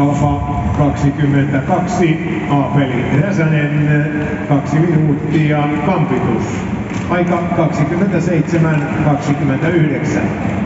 Kalpa 22, Aapeli Räsänen 2 minuuttia, Kampitus. Aika 27-29.